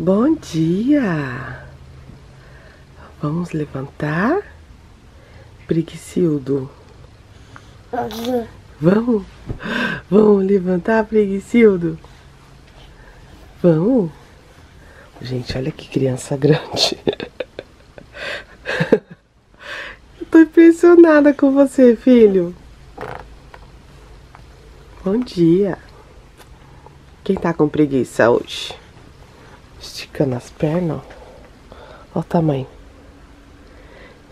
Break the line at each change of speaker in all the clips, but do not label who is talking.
Bom dia! Vamos levantar? Preguiçildo. Vamos? Vamos levantar, preguiçildo? Vamos? Gente, olha que criança grande. Eu tô impressionada com você, filho. Bom dia. Quem tá com preguiça hoje? Esticando as pernas. Olha o tamanho.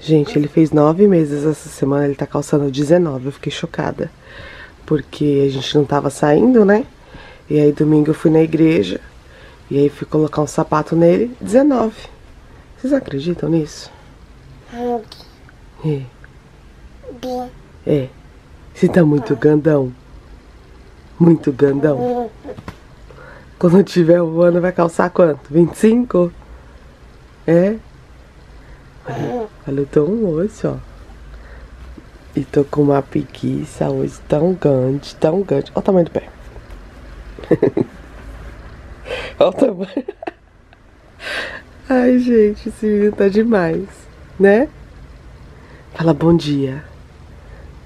Gente, ele fez nove meses essa semana, ele tá calçando 19. Eu fiquei chocada. Porque a gente não tava saindo, né? E aí domingo eu fui na igreja. E aí fui colocar um sapato nele, 19. Vocês acreditam nisso? É. É. Você tá muito gandão. Muito gandão. Quando tiver o ano vai calçar quanto? 25? É? Olha, eu tô um hoje, ó. E tô com uma preguiça hoje tão grande, tão grande. Olha o tamanho do pé. Olha o tamanho. Ai, gente, esse menino tá demais, né? Fala bom dia.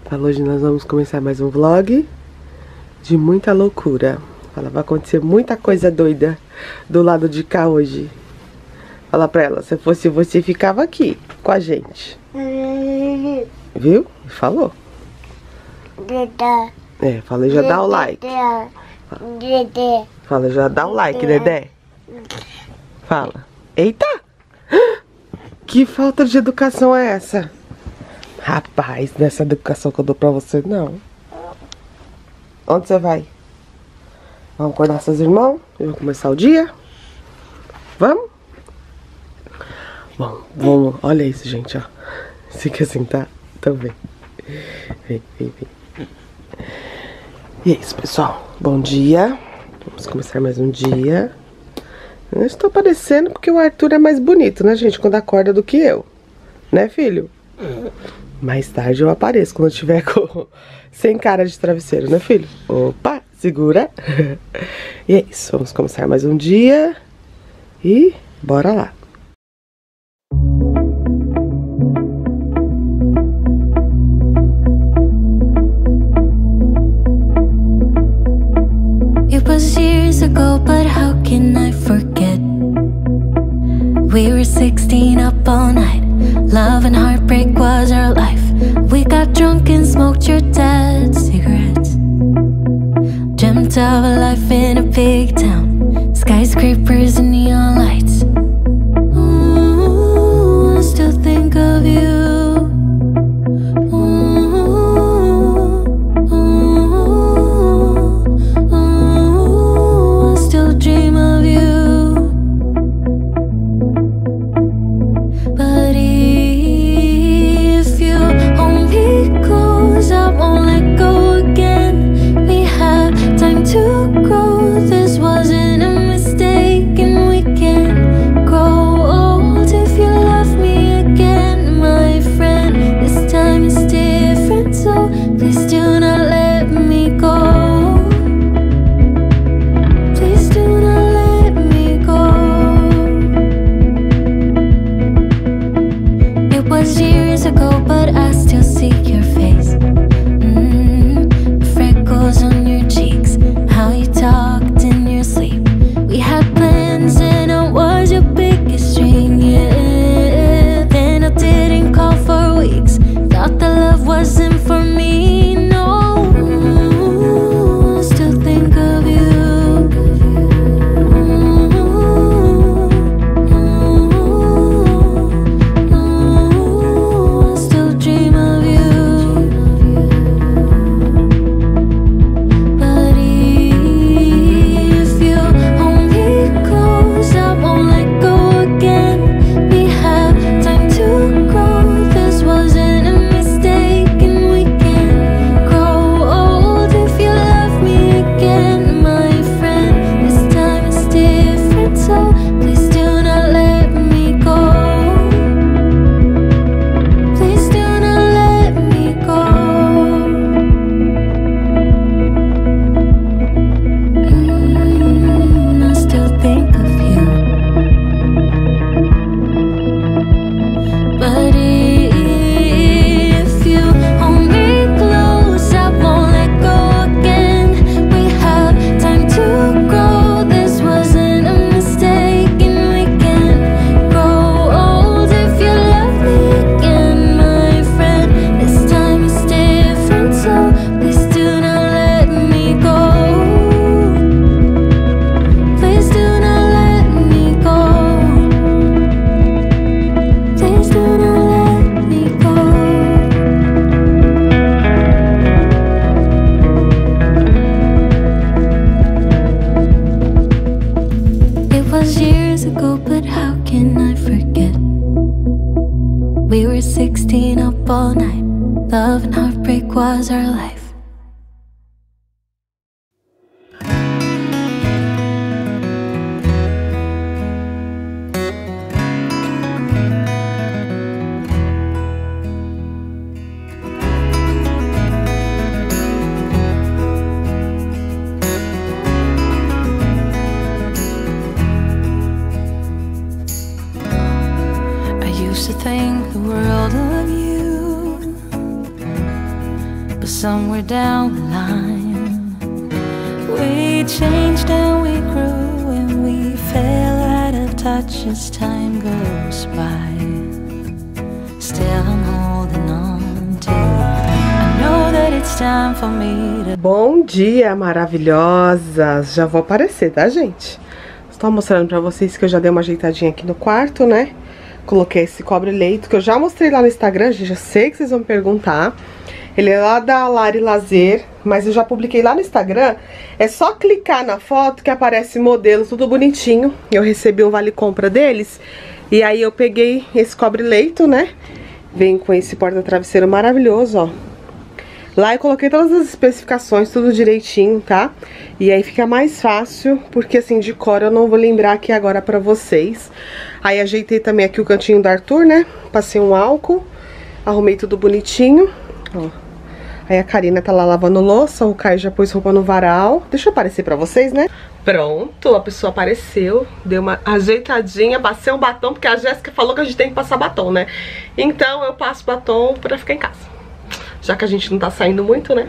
Fala, hoje nós vamos começar mais um vlog de muita loucura. Fala, vai acontecer muita coisa doida do lado de cá hoje. Fala pra ela, se fosse você, ficava aqui com a gente. Viu? Falou. É, fala, já dá o like. Fala, já dá o like, Dedé. Fala. Eita! Que falta de educação é essa? Rapaz, nessa educação que eu dou pra você, não. Onde você vai? Vamos acordar seus irmãos? Vamos começar o dia? Vamos? Bom, vamos. Olha isso, gente, ó. Você quer sentar? Então vem. Vem, vem, vem. E é isso, pessoal. Bom dia. Vamos começar mais um dia. Eu estou aparecendo porque o Arthur é mais bonito, né, gente? Quando acorda do que eu. Né, filho? Mais tarde eu apareço quando eu tiver com... sem cara de travesseiro, né, filho? Opa, segura. e é isso, vamos começar mais um dia. E bora lá.
It was years ago, but how can I forget? We were 16 up all night. Love and heartbreak was our life. We got drunk and smoked your. Dreamt of life in a big town, skyscrapers and somewhere down the line, we changed and we grew and we fell out of touch as time goes by. Still, I'm holding on to. I know that it's time for me to.
Bom dia, maravilhosas! Já vou aparecer, tá, gente? Estou mostrando pra vocês que eu já dei uma ajeitadinha aqui no quarto, né? Coloquei esse cobre-leito, que eu já mostrei lá no Instagram, já sei que vocês vão me perguntar. Ele é lá da Lari Lazer, mas eu já publiquei lá no Instagram. É só clicar na foto que aparece modelo, tudo bonitinho. Eu recebi um vale-compra deles. E aí eu peguei esse cobre-leito, né? Vem com esse porta-travesseiro maravilhoso, ó. Lá eu coloquei todas as especificações, tudo direitinho, tá? E aí fica mais fácil, porque assim, de cor eu não vou lembrar aqui agora pra vocês. Aí ajeitei também aqui o cantinho do Arthur, né? Passei um álcool, arrumei tudo bonitinho, ó. Aí a Karina tá lá lavando louça, o Caio já pôs roupa no varal. Deixa eu aparecer pra vocês, né? Pronto, a pessoa apareceu, deu uma ajeitadinha, passei um batom, porque a Jéssica falou que a gente tem que passar batom, né? Então eu passo batom pra ficar em casa já que a gente não tá saindo muito, né?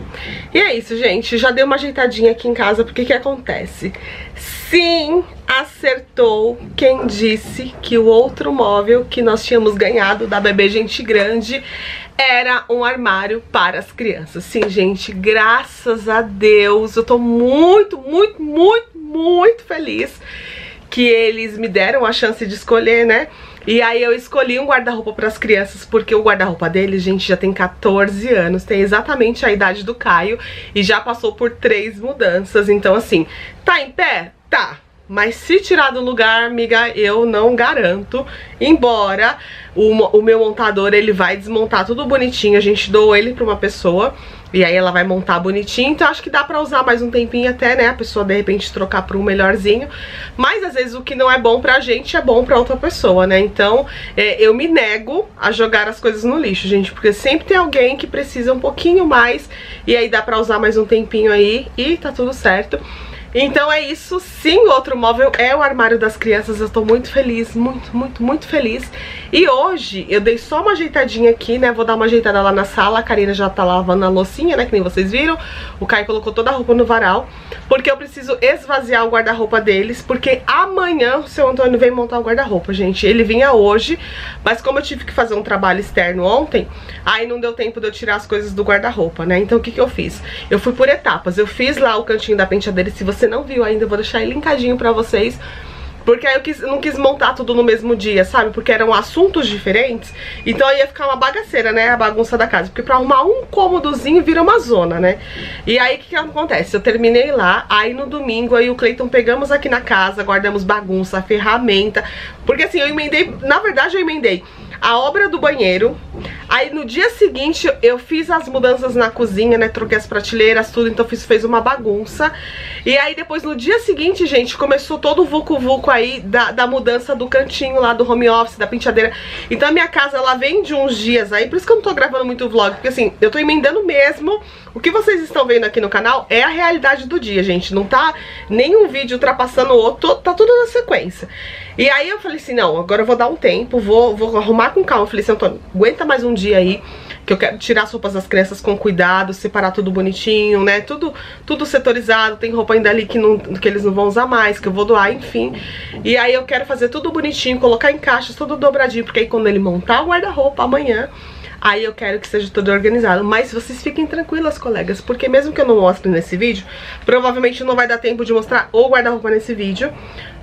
E é isso, gente, já dei uma ajeitadinha aqui em casa, porque que acontece? Sim, acertou quem disse que o outro móvel que nós tínhamos ganhado da Bebê Gente Grande era um armário para as crianças. Sim, gente, graças a Deus, eu tô muito, muito, muito, muito feliz que eles me deram a chance de escolher, né? E aí eu escolhi um guarda-roupa para as crianças, porque o guarda-roupa deles, gente, já tem 14 anos, tem exatamente a idade do Caio e já passou por três mudanças. Então, assim, tá em pé? Tá. Mas se tirar do lugar, amiga, eu não garanto. Embora o, o meu montador, ele vai desmontar tudo bonitinho. A gente doou ele pra uma pessoa. E aí ela vai montar bonitinho. Então acho que dá pra usar mais um tempinho até, né? A pessoa, de repente, trocar por um melhorzinho. Mas, às vezes, o que não é bom pra gente é bom pra outra pessoa, né? Então, é, eu me nego a jogar as coisas no lixo, gente. Porque sempre tem alguém que precisa um pouquinho mais. E aí dá pra usar mais um tempinho aí. E tá tudo certo. Então é isso, sim, o outro móvel é o armário das crianças, eu tô muito feliz, muito, muito, muito feliz. E hoje eu dei só uma ajeitadinha aqui, né, vou dar uma ajeitada lá na sala, a Karina já tá lavando a loucinha, né, que nem vocês viram. O Caio colocou toda a roupa no varal, porque eu preciso esvaziar o guarda-roupa deles, porque amanhã o seu Antônio vem montar o guarda-roupa, gente. Ele vinha hoje, mas como eu tive que fazer um trabalho externo ontem, aí não deu tempo de eu tirar as coisas do guarda-roupa, né, então o que que eu fiz? Eu fui por etapas, eu fiz lá o cantinho da penteadeira, se você não viu ainda, eu vou deixar aí linkadinho pra vocês. Porque aí eu, quis, não quis montar tudo no mesmo dia, sabe? Porque eram assuntos diferentes. Então ia ficar uma bagaceira, né? A bagunça da casa. Porque pra arrumar um cômodozinho vira uma zona, né? E aí o que, que acontece? Eu terminei lá, aí no domingo aí o Cleiton pegamos aqui na casa, guardamos bagunça, ferramenta. Porque assim, eu emendei, na verdade eu emendei a obra do banheiro. Aí no dia seguinte eu fiz as mudanças na cozinha, né? Troquei as prateleiras, tudo, então fiz, fez uma bagunça. E aí depois no dia seguinte, gente, começou todo o vucu-vucu aí da, da mudança do cantinho lá do home office, da penteadeira. Então a minha casa, ela vem de uns dias aí, por isso que eu não tô gravando muito vlog, porque assim, eu tô emendando mesmo. O que vocês estão vendo aqui no canal é a realidade do dia, gente. Não tá nenhum vídeo ultrapassando o outro, tá tudo na sequência. E aí eu falei assim, não, agora eu vou dar um tempo, vou, vou arrumar com calma. Eu falei assim, Antônio, aguenta mais um dia aí, que eu quero tirar as roupas das crianças com cuidado, separar tudo bonitinho, né? Tudo, tudo setorizado, tem roupa ainda ali que, não, que eles não vão usar mais, que eu vou doar, enfim. E aí eu quero fazer tudo bonitinho, colocar em caixas, tudo dobradinho, porque aí quando ele montar o guarda-roupa amanhã, aí eu quero que seja tudo organizado. Mas vocês fiquem tranquilas, colegas, porque mesmo que eu não mostre nesse vídeo, provavelmente não vai dar tempo de mostrar o guarda-roupa nesse vídeo,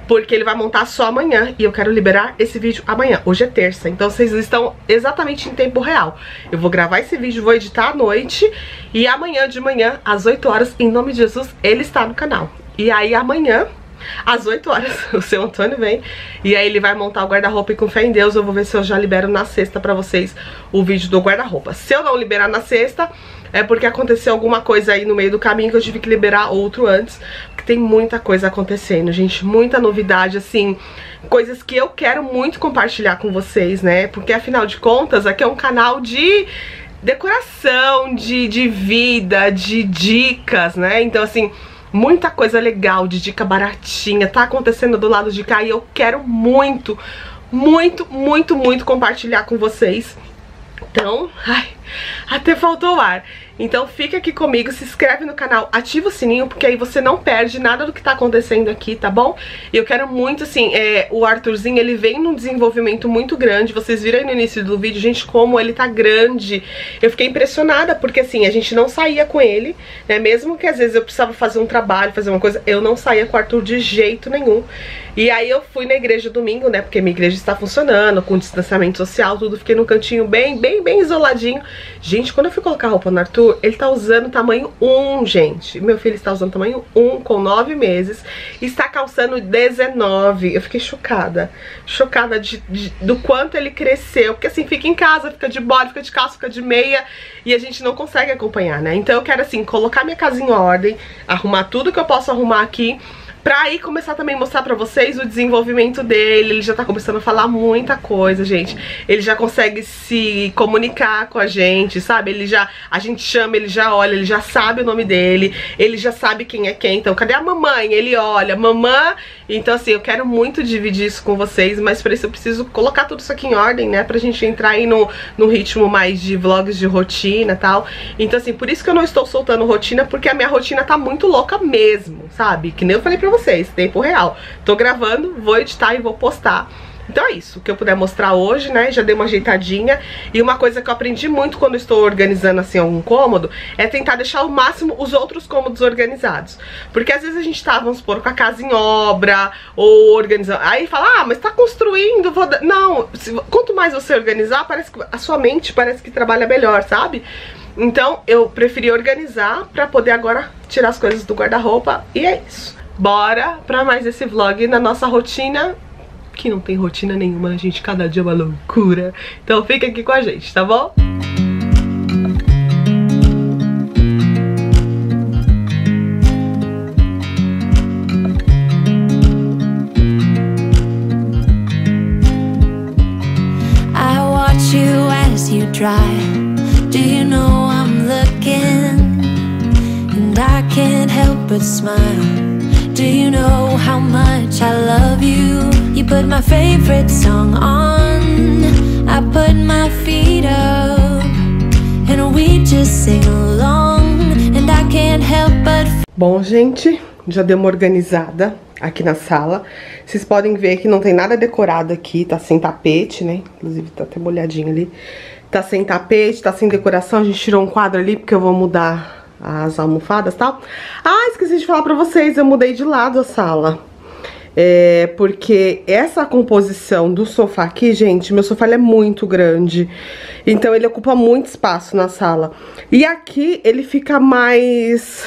porque ele vai montar só amanhã e eu quero liberar esse vídeo amanhã. Hoje é terça, então vocês estão exatamente em tempo real. Eu vou gravar esse vídeo, vou editar à noite e amanhã de manhã, às 8 horas, em nome de Jesus, ele está no canal. E aí amanhã às 8 horas, o seu Antônio vem e aí ele vai montar o guarda-roupa e com fé em Deus eu vou ver se eu já libero na sexta pra vocês o vídeo do guarda-roupa. Se eu não liberar na sexta, é porque aconteceu alguma coisa aí no meio do caminho que eu tive que liberar outro antes, porque tem muita coisa acontecendo, gente, muita novidade, assim, coisas que eu quero muito compartilhar com vocês, né, porque afinal de contas aqui é um canal de decoração, de, de vida, de dicas, né, então assim muita coisa legal, de dica baratinha, tá acontecendo do lado de cá e eu quero muito, muito, muito, muito compartilhar com vocês. Então, ai, até faltou ar. Então fica aqui comigo, se inscreve no canal, ativa o sininho, porque aí você não perde nada do que tá acontecendo aqui, tá bom? E eu quero muito, assim, é, o Arthurzinho, ele vem num desenvolvimento muito grande, vocês viram aí no início do vídeo, gente, como ele tá grande. Eu fiquei impressionada, porque assim, a gente não saía com ele, né, mesmo que às vezes eu precisava fazer um trabalho, fazer uma coisa, eu não saía com o Arthur de jeito nenhum. E aí eu fui na igreja domingo, né, porque minha igreja está funcionando, com distanciamento social, tudo, fiquei num cantinho bem, bem, bem isoladinho. Gente, quando eu fui colocar roupa no Arthur, ele tá usando tamanho 1, gente. Meu filho está usando tamanho 1 com 9 meses. Está calçando 19. Eu fiquei chocada. Chocada de, de, do quanto ele cresceu. Porque assim, fica em casa, fica de bode, fica de calça, fica de meia. E a gente não consegue acompanhar, né? Então eu quero assim, colocar minha casa em ordem. Arrumar tudo que eu posso arrumar aqui Pra aí começar também a mostrar pra vocês o desenvolvimento dele. Ele já tá começando a falar muita coisa, gente. Ele já consegue se comunicar com a gente, sabe? Ele já, a gente chama, ele já olha, ele já sabe o nome dele. Ele já sabe quem é quem. Então, cadê a mamãe? Ele olha, mamã. Então, assim, eu quero muito dividir isso com vocês, mas pra isso eu preciso colocar tudo isso aqui em ordem, né? Pra gente entrar aí no, no ritmo mais de vlogs de rotina e tal. Então, assim, por isso que eu não estou soltando rotina, porque a minha rotina tá muito louca mesmo, sabe? Que nem eu falei pra pra vocês, tempo real. Tô gravando, vou editar e vou postar. Então é isso, o que eu puder mostrar hoje, né, já dei uma ajeitadinha. E uma coisa que eu aprendi muito quando estou organizando, assim, algum cômodo, é tentar deixar ao máximo os outros cômodos organizados. Porque às vezes a gente tá, vamos supor, com a casa em obra, ou organizando... Aí fala, ah, mas tá construindo, vou... Não, se... quanto mais você organizar, parece que a sua mente parece que trabalha melhor, sabe? Então eu preferi organizar pra poder agora tirar as coisas do guarda-roupa e é isso bora pra mais esse vlog na nossa rotina que não tem rotina nenhuma, gente cada dia é uma loucura. Então fica aqui com a gente, tá bom? Do you know I'm looking And I can't help but smile Do you know how much I love you? You put my favorite song on I put my feet up And we just sing along And I can't help but Bom, gente, já deu uma organizada aqui na sala. Vocês podem ver que não tem nada decorado aqui, tá sem tapete, né? Inclusive tá até molhadinho ali. Tá sem tapete, tá sem decoração. A gente tirou um quadro ali porque eu vou mudar as almofadas e tal. Ah, esqueci de falar pra vocês, eu mudei de lado a sala. É, porque essa composição do sofá aqui, gente, meu sofá é muito grande. Então ele ocupa muito espaço na sala. E aqui ele fica mais...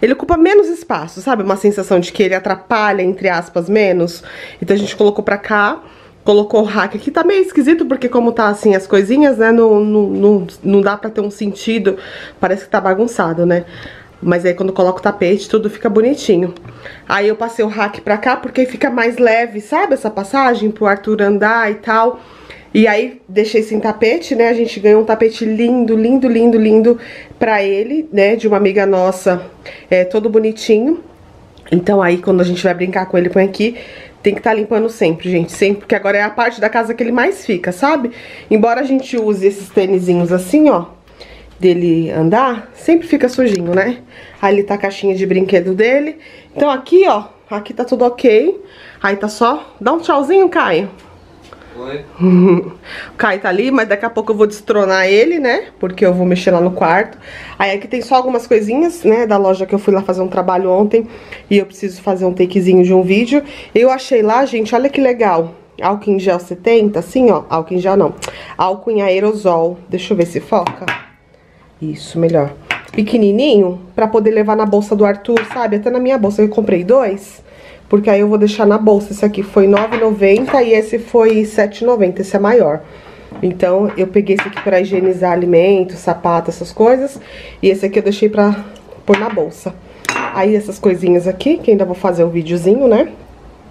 Ele ocupa menos espaço, sabe? Uma sensação de que ele atrapalha, entre aspas, menos. Então a gente colocou pra cá colocou o rack aqui. Tá meio esquisito, porque como tá assim as coisinhas, né, não, não, não, não dá pra ter um sentido. Parece que tá bagunçado, né? Mas aí quando coloco o tapete, tudo fica bonitinho. Aí eu passei o rack pra cá, porque fica mais leve, sabe? Essa passagem pro Arthur andar e tal. E aí deixei sem tapete, né? A gente ganhou um tapete lindo, lindo, lindo, lindo pra ele, né? De uma amiga nossa, é, todo bonitinho. Então aí quando a gente vai brincar com ele, põe aqui tem que estar tá limpando sempre, gente. Sempre, porque agora é a parte da casa que ele mais fica, sabe? Embora a gente use esses tênisinhos assim, ó, dele andar, sempre fica sujinho, né? Aí tá a caixinha de brinquedo dele. Então aqui, ó, aqui tá tudo ok. Aí tá só... Dá um tchauzinho, Caio. Oi. o Kai tá ali, mas daqui a pouco eu vou destronar ele, né? Porque eu vou mexer lá no quarto. Aí aqui tem só algumas coisinhas, né? Da loja que eu fui lá fazer um trabalho ontem. E eu preciso fazer um takezinho de um vídeo. Eu achei lá, gente, olha que legal. Álcool em gel 70, assim, ó. Álcool em gel não. Álcool em aerosol. Deixa eu ver se foca. Isso, melhor. Pequenininho, pra poder levar na bolsa do Arthur, sabe? Até na minha bolsa eu comprei dois. Porque aí eu vou deixar na bolsa. Esse aqui foi R$9,90 e esse foi R$7,90, esse é maior. Então, eu peguei esse aqui pra higienizar alimentos, sapato, essas coisas. E esse aqui eu deixei pra pôr na bolsa. Aí, essas coisinhas aqui, que ainda vou fazer um videozinho, né?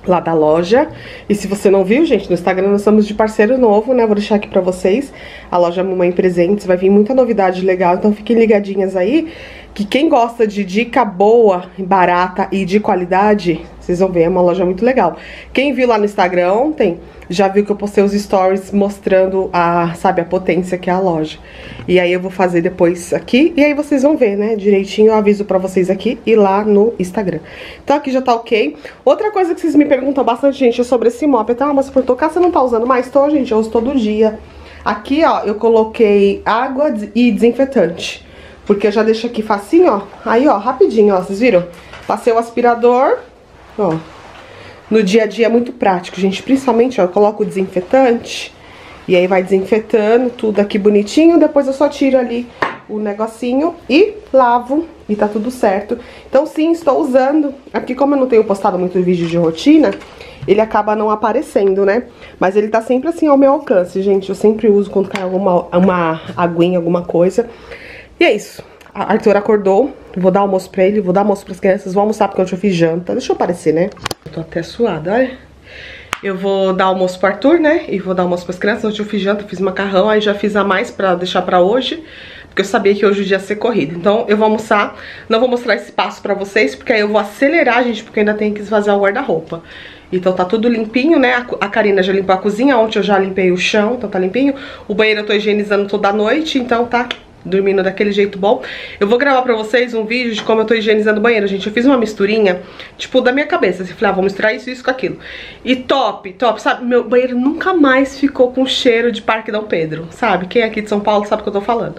lá da loja. E se você não viu, gente, no Instagram nós estamos de parceiro novo, né? Vou deixar aqui pra vocês. A loja Mamãe Presentes vai vir muita novidade legal, então fiquem ligadinhas aí. Que quem gosta de dica boa, barata e de qualidade, vocês vão ver, é uma loja muito legal. Quem viu lá no Instagram ontem, já viu que eu postei os stories mostrando a, sabe, a potência que é a loja. E aí eu vou fazer depois aqui, e aí vocês vão ver, né, direitinho, eu aviso pra vocês aqui e lá no Instagram. Então aqui já tá ok. Outra coisa que vocês me perguntam bastante, gente, é sobre esse mop. Então, ah, mas por tocar você não tá usando mais? Tô, gente, eu uso todo dia. Aqui, ó, eu coloquei água e desinfetante. Porque eu já deixo aqui facinho, ó. Aí, ó, rapidinho, ó, vocês viram? Passei o aspirador, ó. No dia a dia é muito prático, gente. Principalmente, ó, eu coloco o desinfetante e aí vai desinfetando tudo aqui bonitinho. Depois eu só tiro ali o negocinho e lavo e tá tudo certo. Então sim, estou usando. Aqui como eu não tenho postado muito vídeo de rotina, ele acaba não aparecendo, né? Mas ele tá sempre assim ao meu alcance, gente. Eu sempre uso quando cai alguma uma aguinha, alguma coisa. E é isso. A Arthur acordou, vou dar almoço pra ele, vou dar almoço pras crianças, vou almoçar porque hoje eu fiz janta. Deixa eu aparecer, né? Eu tô até suada, olha. Eu vou dar almoço pro Arthur, né? E vou dar almoço pras crianças. Hoje eu fiz janta, fiz macarrão, aí já fiz a mais pra deixar pra hoje. Porque eu sabia que hoje o dia ia ser corrido. Então eu vou almoçar, não vou mostrar esse passo pra vocês, porque aí eu vou acelerar, gente, porque ainda tem que esvaziar o guarda-roupa. Então tá tudo limpinho, né? A Karina já limpou a cozinha, ontem eu já limpei o chão, então tá limpinho. O banheiro eu tô higienizando toda noite, então tá dormindo daquele jeito bom. Eu vou gravar pra vocês um vídeo de como eu tô higienizando o banheiro, gente. Eu fiz uma misturinha, tipo, da minha cabeça. Assim, falei, ah, vou misturar isso, isso com aquilo. E top, top, sabe? Meu banheiro nunca mais ficou com cheiro de Parque Dom Pedro, sabe? Quem é aqui de São Paulo sabe o que eu tô falando.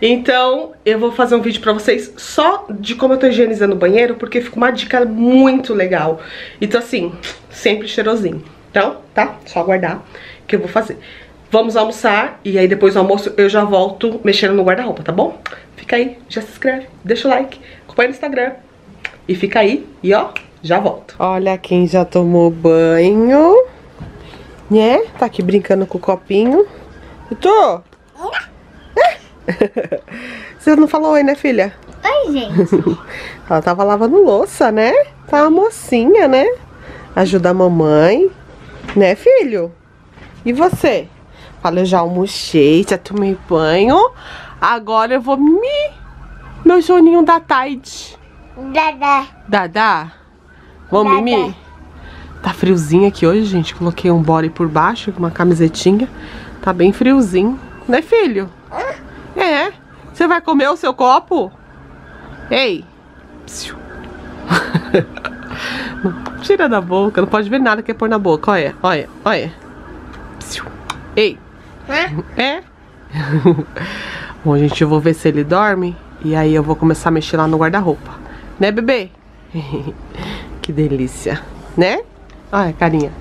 Então, eu vou fazer um vídeo pra vocês só de como eu tô higienizando o banheiro, porque fica uma dica muito legal. Então, assim, sempre cheirosinho. Então, tá? Só aguardar que eu vou fazer. Vamos almoçar e aí depois do almoço eu já volto mexendo no guarda-roupa, tá bom? Fica aí, já se inscreve, deixa o like, acompanha no Instagram. E fica aí e ó, já volto. Olha quem já tomou banho. Né? Tá aqui brincando com o copinho. Eu tô. Você não falou oi, né, filha?
Oi, gente.
Ela tava lavando louça, né? Tá uma mocinha, né? Ajuda a mamãe. Né, filho? E você? Eu já almochei, já tomei banho. Agora eu vou me... Meu soninho da tarde.
Dada.
Dadá? Vamos
Dada.
mimir? Tá friozinho aqui hoje, gente. Coloquei um body por baixo, uma camisetinha. Tá bem friozinho. Né, filho? É. Você vai comer o seu copo? Ei. Psiu. Tira da boca. Não pode ver nada que é pôr na boca. Olha, olha, olha. Psiu. Ei.
Hã?
É? Bom, gente, eu vou ver se ele dorme e aí eu vou começar a mexer lá no guarda-roupa. Né, bebê? que delícia. Né? Olha, carinha.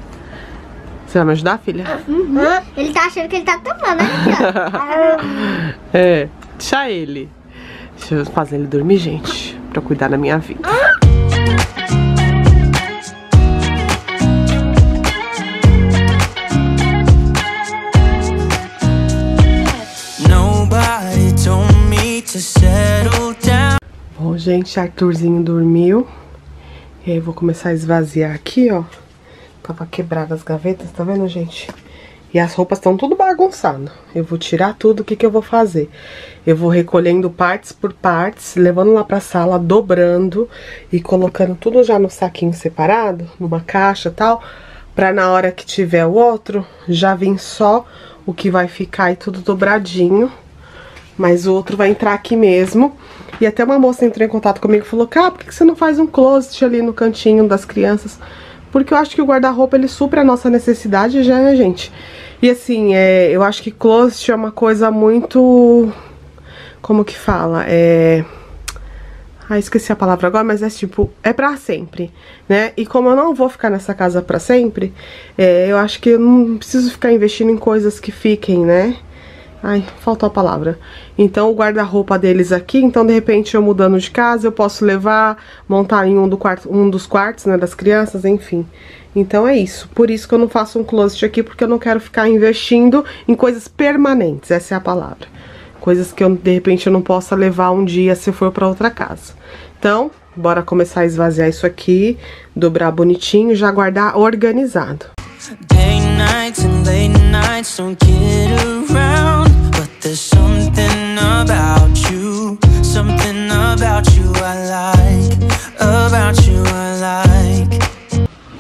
Você vai me ajudar, filha?
Uhum. Ele tá achando que ele tá tomando, né?
É, deixa ele. Deixa eu fazer ele dormir, gente, pra cuidar da minha vida. Gente, Arthurzinho dormiu. E aí eu vou começar a esvaziar aqui, ó. Tava quebrada as gavetas, tá vendo, gente? E as roupas estão tudo bagunçado. Eu vou tirar tudo, o que que eu vou fazer? Eu vou recolhendo partes por partes, levando lá pra sala, dobrando e colocando tudo já no saquinho separado, numa caixa e tal, pra na hora que tiver o outro, já vir só o que vai ficar e tudo dobradinho. Mas o outro vai entrar aqui mesmo. E até uma moça entrou em contato comigo e falou: Cá, por que você não faz um closet ali no cantinho das crianças? Porque eu acho que o guarda-roupa ele supre a nossa necessidade já, né, gente? E assim, é, eu acho que closet é uma coisa muito. Como que fala? É. Ah, esqueci a palavra agora, mas é tipo, é pra sempre, né? E como eu não vou ficar nessa casa pra sempre, é, eu acho que eu não preciso ficar investindo em coisas que fiquem, né? Ai, faltou a palavra. Então, o guarda-roupa deles aqui, então, de repente, eu mudando de casa, eu posso levar, montar em um, do quarto, um dos quartos, né, das crianças, enfim. Então, é isso. Por isso que eu não faço um closet aqui, porque eu não quero ficar investindo em coisas permanentes, essa é a palavra. Coisas que, eu, de repente, eu não possa levar um dia se for pra outra casa. Então, bora começar a esvaziar isso aqui, dobrar bonitinho e já guardar organizado.
Day nights and late nights don't get around. There's something about you, something about you I like, about you I like.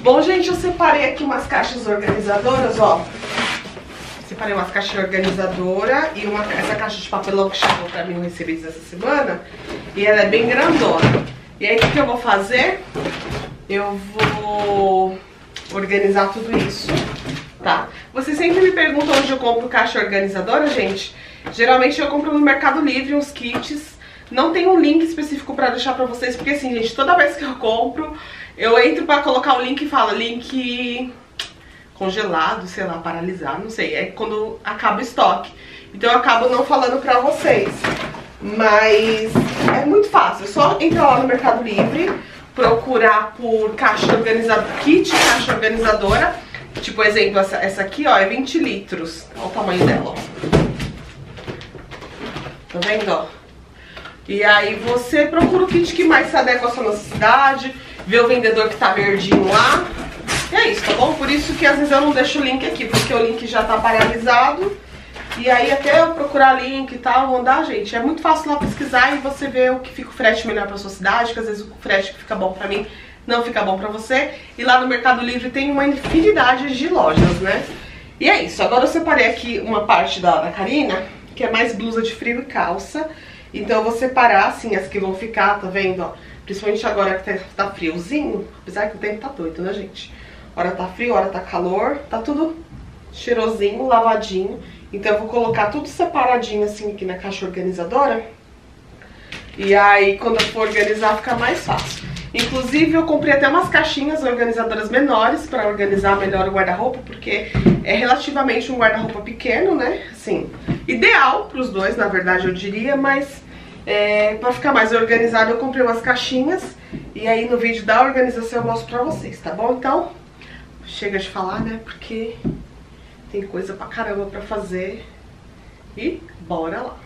Bom, gente, eu separei aqui umas caixas organizadoras, ó. Separei umas caixas organizadoras e uma, essa caixa de papelão que chegou pra mim, eu recebi essa semana. E ela é bem grandona. E aí, o que, que eu vou fazer? Eu vou organizar tudo isso, tá? Vocês sempre me perguntam onde eu compro caixa organizadora, gente. Geralmente eu compro no Mercado Livre uns kits. Não tem um link específico pra deixar pra vocês, porque assim, gente, toda vez que eu compro, eu entro pra colocar o link e fala link congelado, sei lá, paralisado, não sei. É quando acaba o estoque. Então eu acabo não falando pra vocês. Mas é muito fácil, é só entrar lá no Mercado Livre, procurar por caixa organizadora, kit caixa organizadora. Tipo, exemplo, essa, essa aqui, ó, é 20 litros. Olha o tamanho dela, ó. Tá vendo, ó? E aí você procura o kit que mais se adequa à sua necessidade, vê o vendedor que tá verdinho lá. E é isso, tá bom? Por isso que às vezes eu não deixo o link aqui, porque o link já tá paralisado. E aí até eu procurar link e tal, mandar, gente, é muito fácil lá pesquisar e você vê o que fica o frete melhor pra sua cidade, que às vezes o frete que fica bom pra mim não fica bom pra você. E lá no Mercado Livre tem uma infinidade de lojas, né? E é isso, agora eu separei aqui uma parte da, da Karina, que é mais blusa de frio e calça. Então eu vou separar, assim, as que vão ficar, tá vendo, ó? Principalmente agora que tá, tá friozinho, apesar que o tempo tá doido, né, gente? Hora tá frio, hora tá calor, tá tudo cheirosinho, lavadinho. Então eu vou colocar tudo separadinho assim aqui na caixa organizadora. E aí quando eu for organizar fica mais fácil. Inclusive eu comprei até umas caixinhas organizadoras menores para organizar melhor o guarda-roupa, porque é relativamente um guarda-roupa pequeno, né? Assim, ideal para os dois, na verdade eu diria, mas é, para ficar mais organizado eu comprei umas caixinhas e aí no vídeo da organização eu mostro pra vocês, tá bom? Então, chega de falar, né? Porque tem coisa pra caramba pra fazer. E bora lá.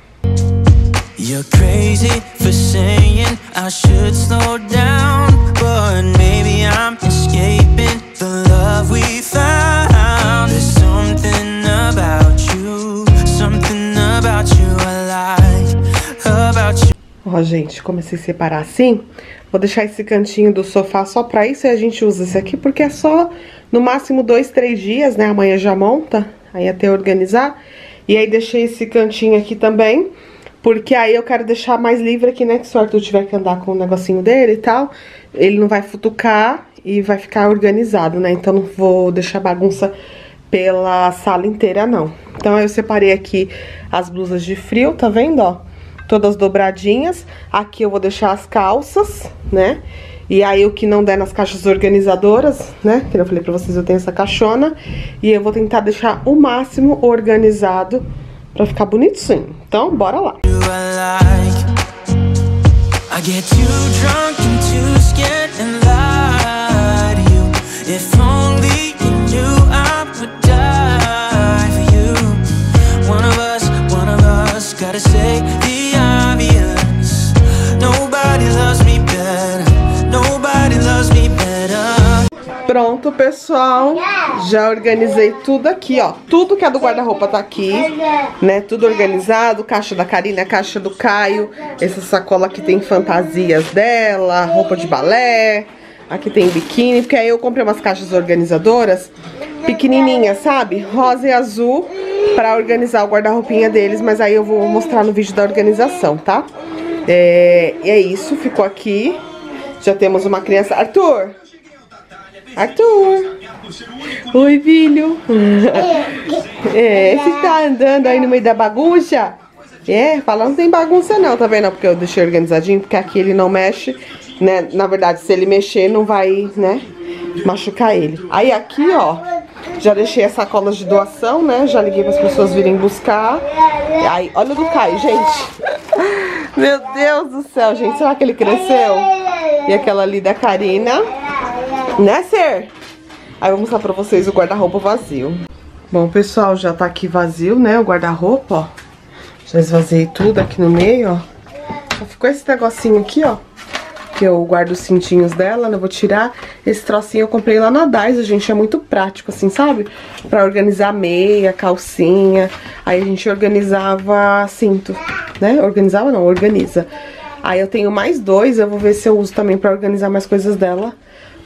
You're crazy for saying I should slow down, but maybe I'm escaping the love we found. There's something about you, something about you I like, about you.
Ó, gente, comecei a separar assim. Vou deixar esse cantinho do sofá só pra isso e a gente usa esse aqui, porque é só no máximo dois, três dias, né? Amanhã já monta, aí até organizar. E aí deixei esse cantinho aqui também, porque aí eu quero deixar mais livre aqui, né? Que se Arthur tiver que andar com o negocinho dele e tal, ele não vai futucar e vai ficar organizado, né? Então não vou deixar bagunça pela sala inteira, não. Então eu separei aqui as blusas de frio, tá vendo, ó? Todas dobradinhas. Aqui eu vou deixar as calças, né? E aí o que não der nas caixas organizadoras, né? Que eu falei pra vocês, eu tenho essa caixona. E eu vou tentar deixar o máximo organizado pra ficar bonitinho. Então, bora lá.
you
pessoal. Já organizei tudo aqui, ó. Tudo que é do guarda-roupa tá aqui, né? Tudo organizado. Caixa da Karina, caixa do Caio. Essa sacola aqui tem fantasias dela, roupa de balé. Aqui tem biquíni, porque aí eu comprei umas caixas organizadoras pequenininhas, sabe? Rosa e azul pra organizar o guarda-roupinha deles, mas aí eu vou mostrar no vídeo da organização, tá? É, e é isso, ficou aqui. Já temos uma criança. Arthur! Arthur! Oi, filho! É, você tá andando aí no meio da bagunça? É, fala, não tem bagunça não, tá vendo? Porque eu deixei organizadinho, porque aqui ele não mexe, né? Na verdade, se ele mexer, não vai, né, machucar ele. Aí aqui, ó, Já deixei as sacolas de doação, né? Já liguei para as pessoas virem buscar. Aí, olha o do Caio, gente. Meu Deus do céu, gente. Será que ele cresceu? E aquela ali da Karina. Né, Ser? Aí eu vou mostrar pra vocês o guarda-roupa vazio. Bom, pessoal, já tá aqui vazio, né? O guarda-roupa, ó. Já esvaziei tudo aqui no meio, ó. Só ficou esse negocinho aqui, ó que eu guardo os cintinhos dela, né? Vou tirar. Esse trocinho eu comprei lá na Daiso, gente. É muito prático, assim, sabe? Pra organizar meia, calcinha. Aí a gente organizava cinto, né? Organizava não, organiza. Aí eu tenho mais dois, eu vou ver se eu uso também pra organizar mais coisas dela.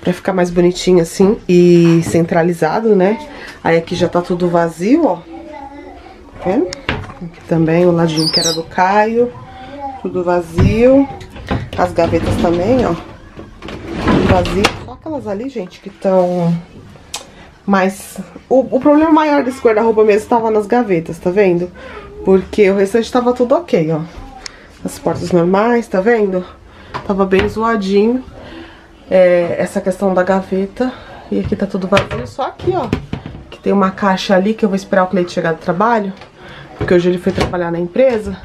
Pra ficar mais bonitinho assim e centralizado, né? Aí aqui já tá tudo vazio, ó. Tá vendo? Aqui também o ladinho que era do Caio. Tudo vazio. As gavetas também, ó. Vazias. Só aquelas ali, gente, que estão... Mas o, o, problema maior desse guarda-roupa mesmo estava nas gavetas, tá vendo? Porque o restante estava tudo ok, ó. As portas normais, tá vendo? Tava bem zoadinho. É, essa questão da gaveta. E aqui tá tudo vazio. Só aqui, ó. Que tem uma caixa ali que eu vou esperar o cliente chegar do trabalho. Porque hoje ele foi trabalhar na empresa.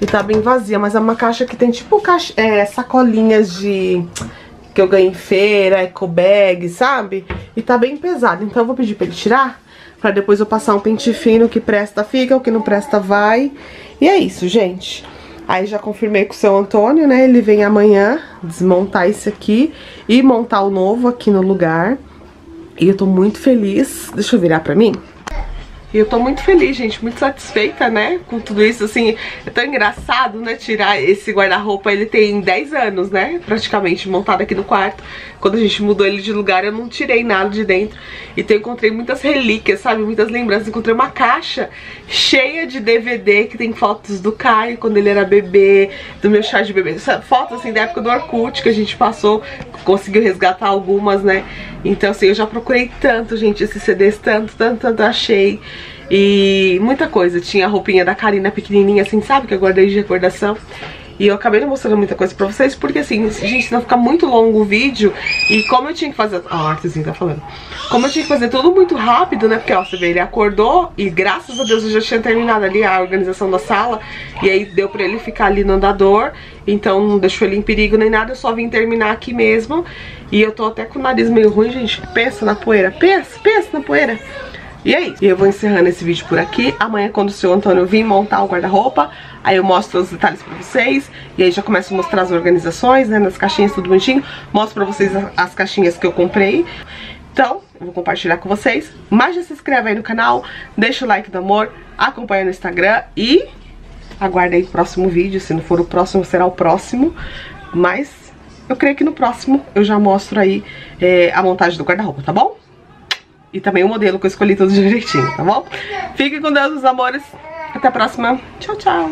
E tá bem vazia, mas é uma caixa que tem tipo caixa, é, sacolinhas de... Que eu ganhei em feira, eco bag, sabe? E tá bem pesado, então eu vou pedir pra ele tirar. Pra depois eu passar um pente fino, que presta fica, o que não presta vai. E é isso, gente. Aí já confirmei com o seu Antônio, né? Ele vem amanhã desmontar esse aqui e montar o novo aqui no lugar. E eu tô muito feliz. Deixa eu virar pra mim. E eu tô muito feliz, gente, muito satisfeita, né, com tudo isso, assim, é tão engraçado, né, tirar esse guarda-roupa, ele tem 10 anos, né, praticamente, montado aqui no quarto. Quando a gente mudou ele de lugar, eu não tirei nada de dentro. Então eu encontrei muitas relíquias, sabe, muitas lembranças. Encontrei uma caixa cheia de DVD que tem fotos do Caio quando ele era bebê, do meu chá de bebê. Fotos, assim, da época do Orkut que a gente passou, conseguiu resgatar algumas, né. Então, assim, eu já procurei tanto, gente, esses CDs, tanto, tanto, tanto, achei. E muita coisa. Tinha a roupinha da Karina pequenininha, assim, sabe? Que eu guardei de recordação. E eu acabei não mostrando muita coisa pra vocês, porque assim, gente, senão fica muito longo o vídeo. E como eu tinha que fazer... Ó, o artezinho tá falando. Como eu tinha que fazer tudo muito rápido, né? Porque, ó, você vê, ele acordou e graças a Deus eu já tinha terminado ali a organização da sala. E aí deu pra ele ficar ali no andador. Então não deixou ele em perigo nem nada, eu só vim terminar aqui mesmo. E eu tô até com o nariz meio ruim, gente. Pensa na poeira, pensa, pensa na poeira. E é eu vou encerrando esse vídeo por aqui. Amanhã, quando o seu Antônio vir montar o guarda-roupa, aí eu mostro os detalhes pra vocês. E aí já começo a mostrar as organizações, né, nas caixinhas, tudo bonitinho. Mostro pra vocês as caixinhas que eu comprei. Então, eu vou compartilhar com vocês. Mas já se inscreve aí no canal, deixa o like do amor, acompanha no Instagram e aguarda aí o próximo vídeo. Se não for o próximo, será o próximo. Mas eu creio que no próximo eu já mostro aí é, a montagem do guarda-roupa, tá bom? E também o modelo que eu escolhi tudo direitinho, tá bom? Fiquem com Deus, meus amores. Até a próxima. Tchau, tchau.